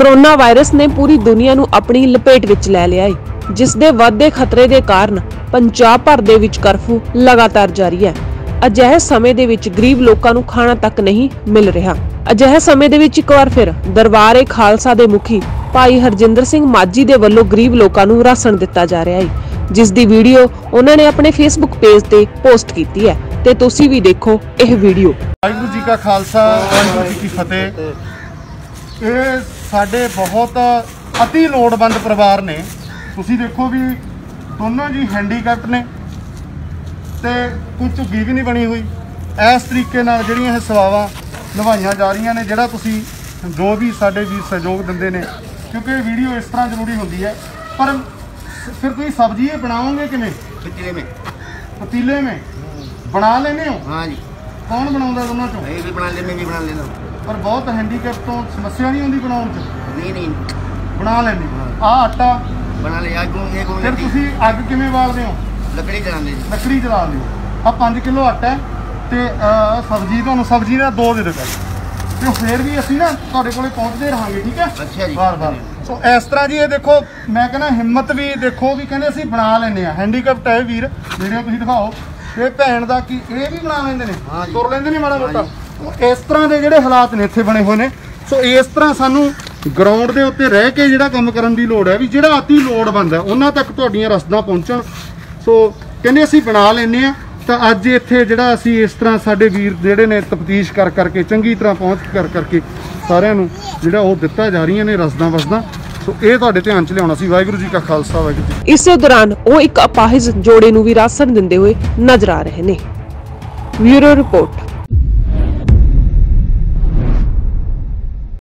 Corona virus ਨੇ ਪੂਰੀ ਦੁਨੀਆ ਨੂੰ ਆਪਣੀ ਲਪੇਟ ਵਿੱਚ ਲੈ ਲਿਆ ਹੈ ਜਿਸ ਦੇ ਵੱਧਦੇ ਖਤਰੇ ਦੇ ਕਾਰਨ ਪੰਜਾਬ ਭਰ ਦੇ ਵਿੱਚ ਕਰਫਿਊ ਲਗਾਤਾਰ ਜਾਰੀ ਹੈ। ਅਜਿਹੇ ਸਮੇਂ ਦੇ ਵਿੱਚ ਗਰੀਬ ਲੋਕਾਂ ਨੂੰ ਖਾਣਾ ਤੱਕ ਨਹੀਂ ਮਿਲ ਰਿਹਾ। ਅਜਿਹੇ ਸਮੇਂ ਦੇ ਵਿੱਚ ਇੱਕ ਵਾਰ ਫਿਰ ਦਰਬਾਰ-ਏ ਖਾਲਸਾ ਦੇ ਮੁਖੀ ਭਾਈ ਹਰਜਿੰਦਰ ਸਿੰਘ ਮਾਜੀ ਦੇ ਵੱਲੋਂ ਗਰੀਬ ਲੋਕਾਂ ਨੂੰ ਰਾਸ਼ਨ ਦਿੱਤਾ ਜਾ ਰਿਹਾ ਹੈ ਜਿਸ ਦੀ ਵੀਡੀਓ ਉਹਨਾਂ ਨੇ ਆਪਣੇ ਫੇਸਬੁੱਕ ਪੇਜ ਤੇ ਪੋਸਟ ਕੀਤੀ ਹੈ ਤੇ ਤੁਸੀਂ ਵੀ ਦੇਖੋ ਇਹ ਵੀਡੀਓ। ਵਾਹਿਗੁਰੂ ਜੀ ਕਾ ਖਾਲਸਾ, ਵਾਹਿਗੁਰੂ ਜੀ ਕੀ ਫਤਿਹ। ਇਹ ਸਾਡੇ ਬਹੁਤ ਅਤੀ ਲੋੜਵੰਦ ਪਰਿਵਾਰ ਨੇ। ਤੁਸੀਂ ਦੇਖੋ ਵੀ ਦੋਨਾਂ ਜੀ ਹੈਂਡੀਕੈਪਟ ਨੇ ਤੇ ਕੋਈ ਝੁੱਗੀ ਵੀ ਨਹੀਂ ਬਣੀ ਹੋਈ। ਇਸ ਤਰੀਕੇ ਨਾਲ ਜਿਹੜੀਆਂ ਇਹ ਸੇਵਾਵਾਂ ਨਿਭਾਈਆਂ ਜਾ ਰਹੀਆਂ ਨੇ ਜਿਹੜਾ ਤੁਸੀਂ ਜੋ ਵੀ ਸਾਡੇ ਵੀ ਸਹਿਯੋਗ ਦਿੰਦੇ ਨੇ ਕਿਉਂਕਿ ਵੀਡੀਓ ਇਸ ਤਰ੍ਹਾਂ ਜ਼ਰੂਰੀ ਹੁੰਦੀ ਹੈ। ਪਰ ਫਿਰ ਤੁਸੀਂ ਸਬਜ਼ੀ ਇਹ ਬਣਾਓਗੇ ਕਿਵੇਂ? ਪਤੀਲੇ ਮੇ। ਪਤੀਲੇ ਮੇ। ਬਣਾ ਲੈਨੇ ਹੋ? ਹਾਂ ਜੀ। ਕੌਣ ਬਣਾਉਂਦਾ ਦੋਨਾਂ ਚੋਂ? ਇਹ ਵੀ ਬਣਾ ਲੈਨੇ ਵੀ ਬਣਾ ਲੈਣਾ ਪਰ ਬਹੁਤ ਹੈਂਡੀਕੈਪ ਤੋਂ ਸਮੱਸਿਆ ਨਹੀਂ ਆਉਂਦੀ ਬਣਾਉਣ 'ਚ। ਨਹੀਂ ਨਹੀਂ। ਬਣਾ ਲੈਂਦੇ ਆ ਆਟਾ। ਬਣਾ ਲਿਆ ਗੂੰਗੇ ਗੂੰਗੇ ਫਿਰ ਤੁਸੀਂ ਅੱਗ ਕਿਵੇਂ ਬਾਲਦੇ ਹੋ? ਲੱਕੜੀ ਜਲਾਉਂਦੇ ਜੀ। ਲੱਕੜੀ ਜਲਾਉਂਦੇ ਆ 5 ਕਿਲੋ ਆਟਾ ਤੇ ਸਬਜ਼ੀ ਤੁਹਾਨੂੰ ਸਬਜ਼ੀ ਦਾ ਦੋ ਦੇ ਦਿਓ ਤੇ ਫੇਰ ਵੀ ਅਸੀਂ ਨਾ ਤੁਹਾਡੇ ਕੋਲੇ ਪਹੁੰਚਦੇ ਰਹਾਂਗੇ ਠੀਕ ਹੈ? ਅੱਛਾ ਜੀ। ਬਾਰ ਬਾਰ ਸੋ ਇਸ ਤਰ੍ਹਾਂ ਜੀ ਇਹ ਦੇਖੋ ਮੈਂ ਕਹਿੰਦਾ ਹਿੰਮਤ ਵੀ ਦੇਖੋ ਵੀ ਕਹਿੰਦੇ ਅਸੀਂ ਬਣਾ ਲੈਨੇ ਆ ਹੈਂਡੀਕੈਪਟ ਹੈ ਵੀਰ ਵੀਡੀਓ ਤੁਸੀਂ ਦਿਖਾਓ। ਤੇ ਭੈਣ ਦਾ ਕੀ ਇਹ ਵੀ ਬਣਾ ਲੈਂਦੇ ਨੇ? ਹਾਂ। ਤੁਰ ਲੈਂਦੇ ਨੇ ਮਾੜਾ ਮੋਟਾ? ਇਸ ਤਰ੍ਹਾਂ ਦੇ ਜਿਹੜੇ ਹਾਲਾਤ ਨੇ ਇੱਥੇ ਬਣੇ ਹੋਏ ਨੇ। ਸੋ ਇਸ ਤਰ੍ਹਾਂ ਸਾਨੂੰ ਗਰਾਊਂਡ ਦੇ ਉੱਤੇ ਰਹਿ ਕੇ ਜਿਹੜਾ ਕੰਮ ਕਰਨ ਦੀ ਲੋੜ ਹੈ ਵੀ ਜਿਹੜਾ ਅਤੀ ਲੋੜਵੰਦ ਹੈ ਉਹਨਾਂ ਤੱਕ ਤੁਹਾਡੀਆਂ ਰਸਦਾਂ ਪਹੁੰਚਣ। ਸੋ ਕਹਿੰਦੇ ਅਸੀਂ ਬਣਾ ਲੈਂਦੇ ਆ ਤਾਂ ਅੱਜ ਇੱਥੇ ਜਿਹੜਾ ਅਸੀਂ ਇਸ ਤਰ੍ਹਾਂ ਸਾਡੇ ਵੀਰ ਜਿਹੜੇ ਨੇ ਤਫਤੀਸ਼ ਕਰ ਕਰਕੇ ਚੰਗੀ ਤਰ੍ਹਾਂ ਪਹੁੰਚ ਕਰ ਕਰਕੇ ਸਾਰਿਆਂ ਨੂੰ ਜਿਹੜਾ ਉਹ ਦਿੱਤਾ ਜਾ ਰਹੀਆਂ ਨੇ ਰਸਦਾਂ ਵਸਦਾਂ। ਸੋ ਇਹ ਤੁਹਾਡੇ ਧਿਆਨ 'ਚ ਲਿਆਉਣਾ ਸੀ, ਵਾਹਿਗੁਰੂ ਜੀ ਕਾ ਖਾਲਸਾ, ਵਾਹਿਗੁਰੂ ਜੀ ਇਸੇ ਦੌਰਾਨ ਉਹ ਇੱਕ ਅਪਾਹਿਜ ਜੋੜੇ ਨੂੰ ਵੀ ਰਾਸ਼ਨ ਦਿੰਦੇ ਹੋਏ ਨਜ਼ਰ ਆ ਰਹੇ ਨੇ। Bureau report.